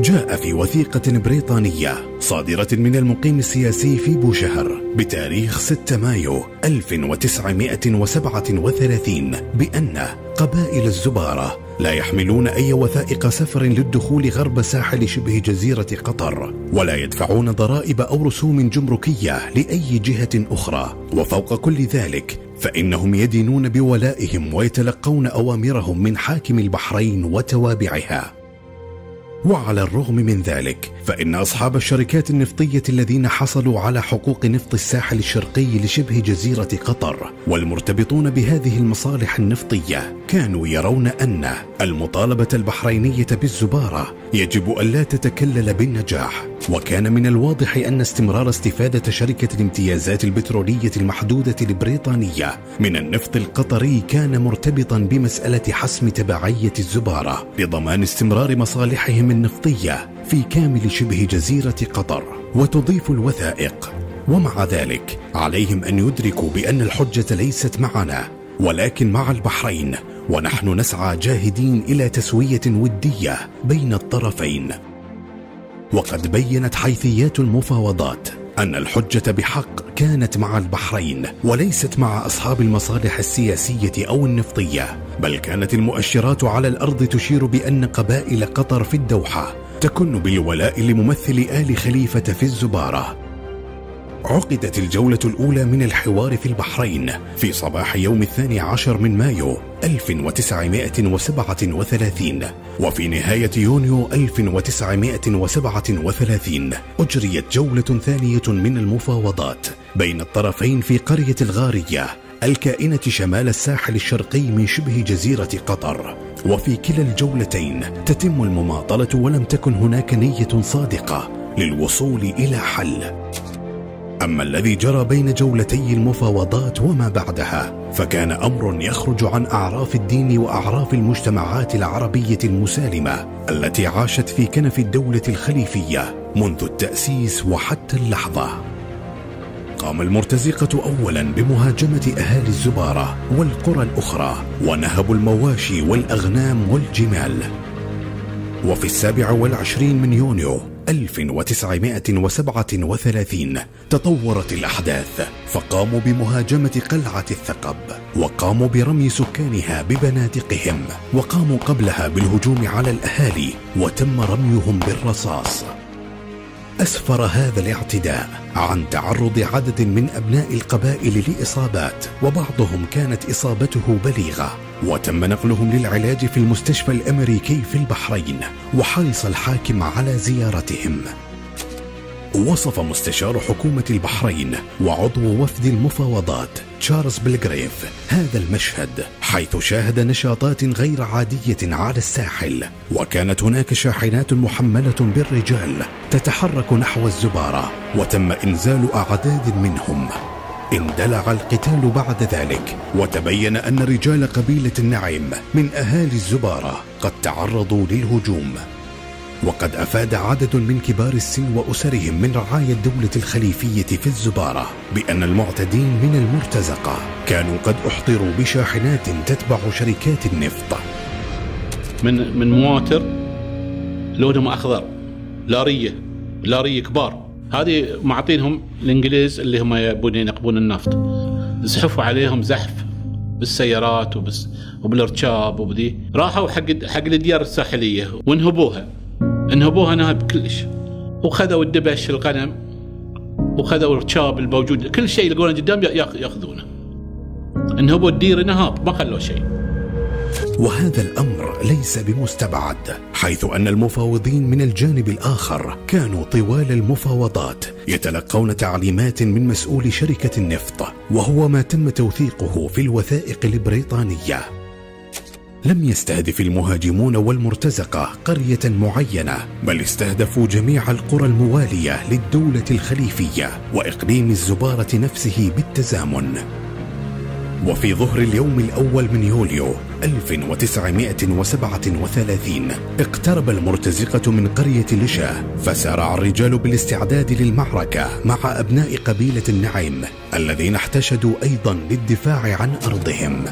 جاء في وثيقة بريطانية صادرة من المقيم السياسي في بوشهر بتاريخ 6 مايو 1937 بأن قبائل الزبارة لا يحملون أي وثائق سفر للدخول غرب ساحل شبه جزيرة قطر ولا يدفعون ضرائب أو رسوم جمركية لأي جهة أخرى. وفوق كل ذلك فإنهم يدينون بولائهم ويتلقون أوامرهم من حاكم البحرين وتوابعها. وعلى الرغم من ذلك فإن أصحاب الشركات النفطية الذين حصلوا على حقوق نفط الساحل الشرقي لشبه جزيرة قطر والمرتبطون بهذه المصالح النفطية كانوا يرون أن المطالبة البحرينية بالزبارة يجب ألا تتكلل بالنجاح. وكان من الواضح أن استمرار استفادة شركة الامتيازات البترولية المحدودة البريطانية من النفط القطري كان مرتبطا بمسألة حسم تبعية الزبارة لضمان استمرار مصالحهم النفطية في كامل شبه جزيرة قطر وتضيف الوثائق. ومع ذلك عليهم أن يدركوا بأن الحجة ليست معنا ولكن مع البحرين ونحن نسعى جاهدين إلى تسوية ودية بين الطرفين. وقد بينت حيثيات المفاوضات أن الحجة بحق كانت مع البحرين وليست مع أصحاب المصالح السياسية أو النفطية بل كانت المؤشرات على الأرض تشير بأن قبائل قطر في الدوحة تكن بالولاء لممثل آل خليفة في الزبارة. عقدت الجولة الأولى من الحوار في البحرين في صباح يوم الثاني عشر من مايو 1937 وفي نهاية يونيو 1937 أجريت جولة ثانية من المفاوضات بين الطرفين في قرية الغارية الكائنة شمال الساحل الشرقي من شبه جزيرة قطر وفي كلا الجولتين تتم المماطلة ولم تكن هناك نية صادقة للوصول إلى حل أما الذي جرى بين جولتي المفاوضات وما بعدها فكان أمر يخرج عن أعراف الدين وأعراف المجتمعات العربية المسالمة التي عاشت في كنف الدولة الخليفية منذ التأسيس وحتى اللحظة. قام المرتزقة أولا بمهاجمة أهالي الزبارة والقرى الأخرى ونهبوا المواشي والأغنام والجمال. وفي السابع والعشرين من يونيو 1937 تطورت الأحداث. فقاموا بمهاجمة قلعة الثقب وقاموا برمي سكانها ببنادقهم وقاموا قبلها بالهجوم على الأهالي وتم رميهم بالرصاص. أسفر هذا الاعتداء عن تعرض عدد من أبناء القبائل لإصابات وبعضهم كانت إصابته بليغة وتم نقلهم للعلاج في المستشفى الأمريكي في البحرين. وحرص الحاكم على زيارتهم. وصف مستشار حكومة البحرين وعضو وفد المفاوضات تشارلز بلغريف هذا المشهد حيث شاهد نشاطات غير عادية على الساحل. وكانت هناك شاحنات محملة بالرجال تتحرك نحو الزبارة وتم إنزال أعداد منهم. اندلع القتال بعد ذلك وتبين أن رجال قبيلة النعيم من أهالي الزبارة قد تعرضوا للهجوم. وقد أفاد عدد من كبار السن وأسرهم من رعايا الدولة الخليفية في الزبارة بأن المعتدين من المرتزقة كانوا قد أحضروا بشاحنات تتبع شركات النفط. من من مواتر لونهم أخضر لارية لارية كبار. هذه معطينهم الإنجليز اللي هم يبون ينقبون النفط. زحفوا عليهم زحف بالسيارات وبس وبالارتشاب وبذي. راحوا حق حق الديار الساحلية وانهبوها. انهبوها نهب كلش. وخذوا الدبش الغنم وخذوا الشاب الموجود. كل شيء يلقونه قدام يأخذونه. انهبوا الدير نهاب ما خلوا شيء. وهذا الأمر ليس بمستبعد حيث أن المفاوضين من الجانب الآخر كانوا طوال المفاوضات يتلقون تعليمات من مسؤول شركة النفط وهو ما تم توثيقه في الوثائق البريطانية. لم يستهدف المهاجمون والمرتزقة قرية معينة بل استهدفوا جميع القرى الموالية للدولة الخليفية وإقليم الزبارة نفسه بالتزامن. وفي ظهر اليوم الأول من يوليو 1937 اقترب المرتزقة من قرية لشا فسارع الرجال بالاستعداد للمعركة مع أبناء قبيلة النعيم الذين احتشدوا أيضا للدفاع عن أرضهم.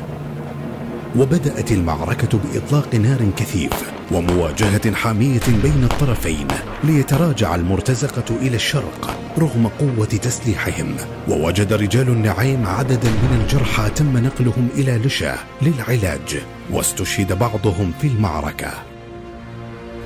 وبدأت المعركة بإطلاق نار كثيف. ومواجهة حامية بين الطرفين ليتراجع المرتزقة إلى الشرق رغم قوة تسليحهم. ووجد رجال النعيم عددا من الجرحى تم نقلهم إلى لشا للعلاج واستشهد بعضهم في المعركة.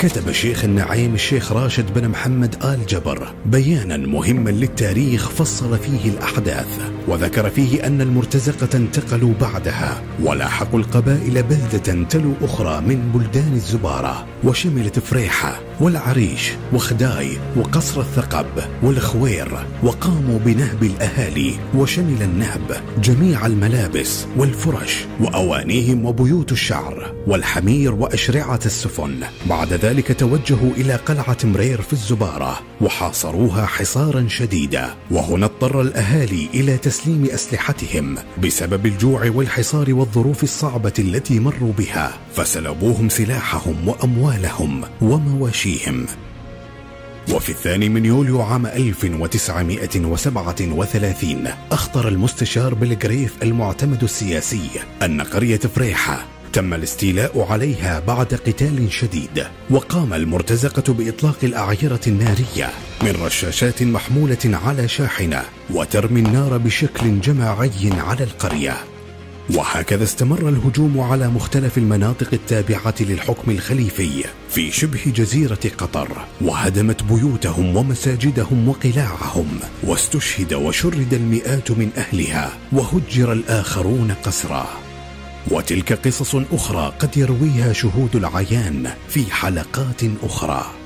كتب شيخ النعيم الشيخ راشد بن محمد آل جبر بيانا مهما للتاريخ فصل فيه الأحداث وذكر فيه أن المرتزقة انتقلوا بعدها ولاحقوا القبائل بلدة تلو أخرى من بلدان الزبارة وشملت فريحة والعريش وخداي وقصر الثقب والخوير وقاموا بنهب الأهالي وشمل النهب جميع الملابس والفرش وأوانيهم وبيوت الشعر والحمير وأشرعة السفن. بعد ذلك توجهوا إلى قلعة مرير في الزبارة وحاصروها حصارا شديدا وهنا اضطر الأهالي إلى تسليم أسلحتهم بسبب الجوع والحصار والظروف الصعبة التي مروا بها فسلبوهم سلاحهم وأموالهم ومواشيهم. وفي الثاني من يوليو عام 1937 أخطر المستشار بلغريف المعتمد السياسي أن قرية فريحة تم الاستيلاء عليها بعد قتال شديد وقام المرتزقة بإطلاق الأعيرة النارية من رشاشات محمولة على شاحنة وترمي النار بشكل جماعي على القرية. وهكذا استمر الهجوم على مختلف المناطق التابعة للحكم الخليفي في شبه جزيرة قطر وهدمت بيوتهم ومساجدهم وقلاعهم واستشهد وشرد المئات من أهلها وهجر الآخرون قسرا. وتلك قصص أخرى قد يرويها شهود العيان في حلقات أخرى.